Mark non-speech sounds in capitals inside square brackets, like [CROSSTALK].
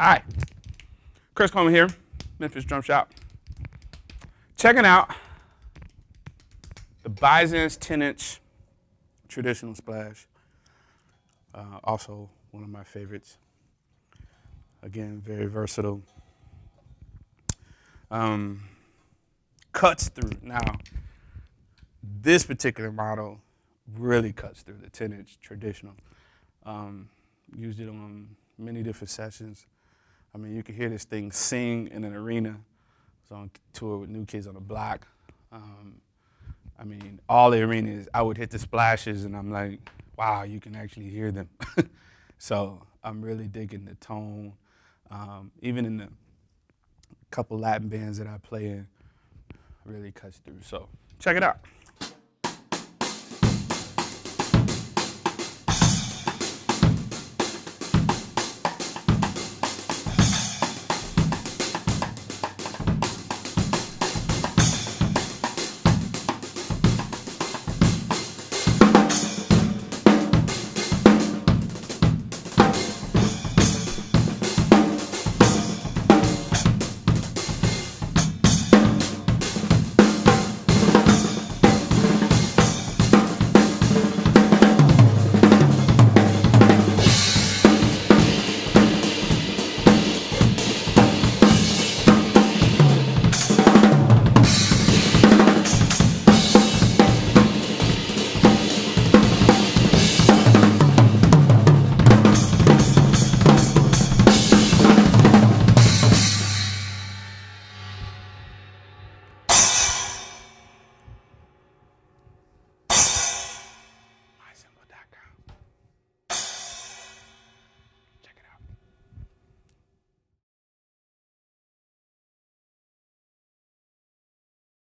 Hi, Chris Coleman here, Memphis Drum Shop. Checking out the Byzance 10 inch traditional splash. Uh, also, one of my favorites. Again, very versatile. Um, cuts through. Now, this particular model really cuts through the 10 inch traditional. Um, used it on many different sessions. I mean, you can hear this thing sing in an arena. I was on tour with New Kids on the Block. Um, I mean, all the arenas, I would hit the splashes and I'm like, wow, you can actually hear them. [LAUGHS] so I'm really digging the tone. Um, even in the couple Latin bands that I play in, really cuts through. So check it out.